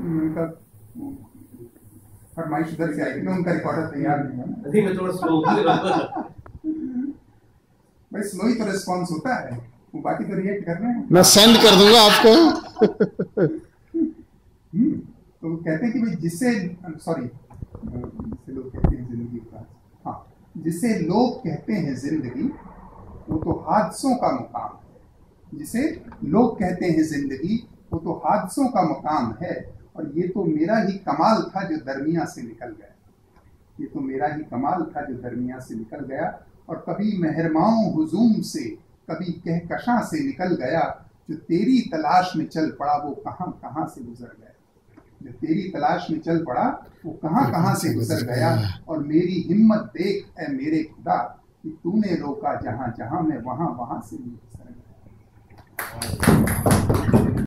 उनका फरमाइश उधर से आई मैं उनका रिकॉर्डर तैयार नहीं है। अभी मैं थोड़ा स्लो भाई स्लो ही तो रिस्पॉन्स होता है। वो बाकी तो रिएक्ट कर रहे हैं। मैं सेंड कर दूँगा आपको। हम्म, तो वो कहते हैं कि भाई जिससे सॉरी जिससे लोग कहते हैं ज़िंदगी का हाँ जिसे लोग कहते हैं ज़िंदगी वो तो हादसों का मुकाम है। जिसे लोग कहते हैं ज़िंदगी वो तो हादसों का मुकाम है। और ये तो मेरा ही कमाल था जो दरमिया से निकल गया। ये तो मेरा ही कमाल था जो दरमिया से निकल गया और कभी मेहरमाओं हुजूम से कभी कहकशां से निकल गया जो तेरी तलाश में चल पड़ा वो कहाँ कहाँ से गुजर गया। जो तेरी तलाश में चल पड़ा वो कहाँ कहाँ से गुजर गया और मेरी हिम्मत देख है मेरे खुदा कि तूने रोका जहाँ जहाँ मैं वहाँ वहाँ से भी गुजर गया।